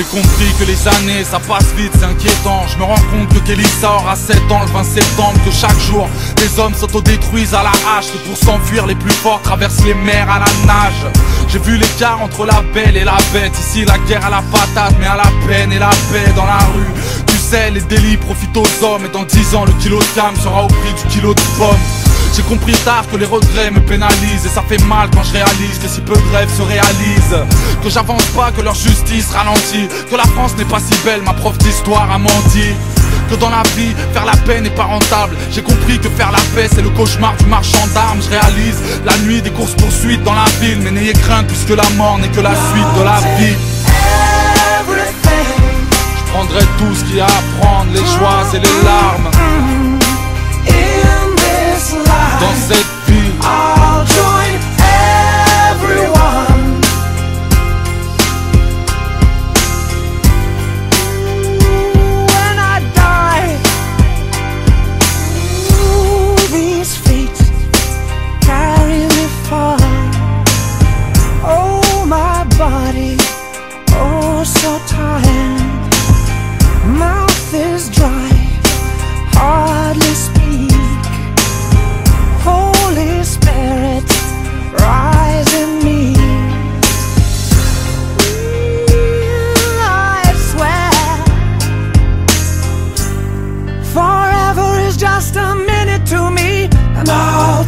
J'ai compris que les années ça passe vite, c'est inquiétant. Je me rends compte que sort à 7 ans le 20 septembre, que chaque jour les hommes s'autodétruisent à la hache, que pour s'enfuir les plus forts traversent les mers à la nage. J'ai vu l'écart entre la belle et la bête. Ici la guerre à la patate, mais à la peine et la paix dans la rue. Tu sais, les délits profitent aux hommes, et dans 10 ans le kilo de cam sera au prix du kilo de pommes. J'ai compris tard que les regrets me pénalisent Et ça fait mal quand je réalise que si peu de rêves se réalisent Que j'avance pas, que leur justice ralentit Que la France n'est pas si belle, ma prof d'histoire a menti que dans la vie, faire la paix n'est pas rentable J'ai compris que faire la paix c'est le cauchemar du marchand d'armes Je réalise la nuit des courses poursuites dans la ville Mais n'ayez crainte puisque la mort n'est que la suite de la vie Je prendrai tout ce qu'il y a à prendre Les joies et les just a minute to me, and I'll